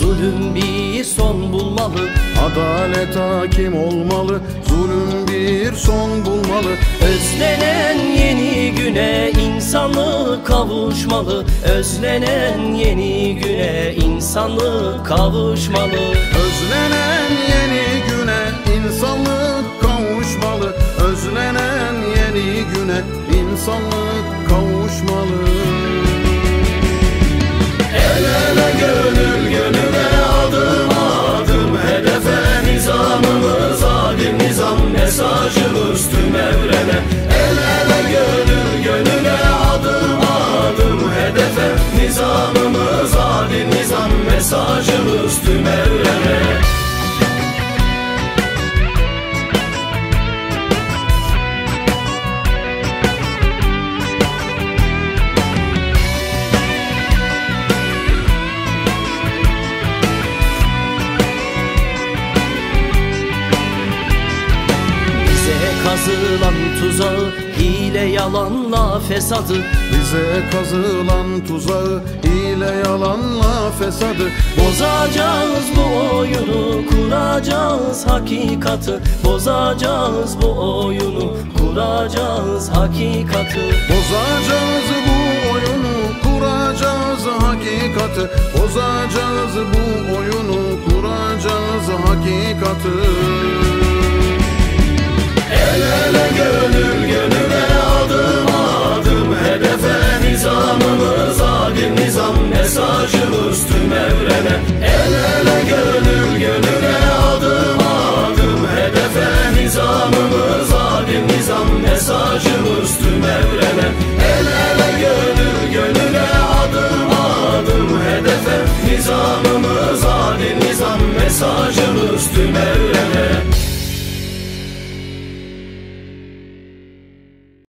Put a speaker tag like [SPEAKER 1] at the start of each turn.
[SPEAKER 1] Zulüm bir son bulmalı.
[SPEAKER 2] Adalet hakim olmalı Zulüm bir son bulmalı.
[SPEAKER 1] Özlenen yeni güne insanlık kavuşmalı. Özlenen yeni güne insanlık kavuşmalı.
[SPEAKER 2] Özlenen yeni güne insanlık kavuşmalı. Özlenen yeni güne insanlık kavuşmalı
[SPEAKER 1] nizamımız adil nizam Mesajımız tüm evrene kazılan tuzağı hile yalanla fesadı.
[SPEAKER 2] Bize kazılan tuzağı hile yalanla fesadı.
[SPEAKER 1] Bozacağız bu oyunu kuracağız hakikati. Bozacağız bu oyunu kuracağız hakikati.
[SPEAKER 2] Bozacağız bu oyunu kuracağız hakikati. Bozacağız bu oyunu kuracağız hakikati
[SPEAKER 1] nizamı